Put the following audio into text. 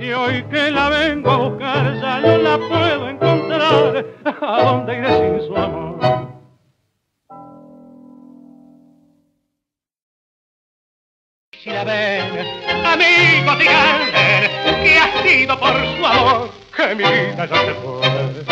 Y hoy que la vengo a buscar ya no la puedo encontrar. ¿A dónde iré sin su amor? Si la ven, amigos, digan que ha sido por su amor que mi vida ya se fue.